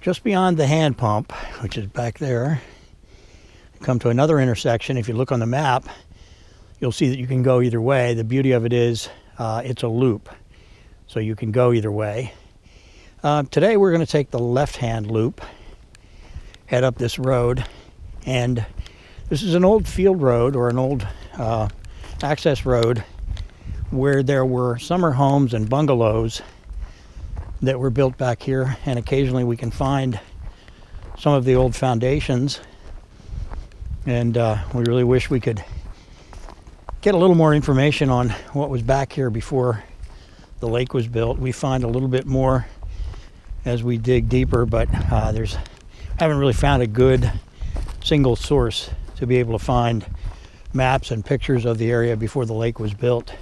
Just beyond the hand pump, which is back there, come to another intersection. If you look on the map, you'll see that you can go either way. The beauty of it is uh, it's a loop, so you can go either way. Uh, today we're going to take the left-hand loop, head up this road, and this is an old field road or an old uh, access road where there were summer homes and bungalows that were built back here, and occasionally we can find some of the old foundations. And uh, we really wish we could get a little more information on what was back here before the lake was built. We find a little bit more as we dig deeper, but uh, there's I haven't really found a good single source to be able to find maps and pictures of the area before the lake was built.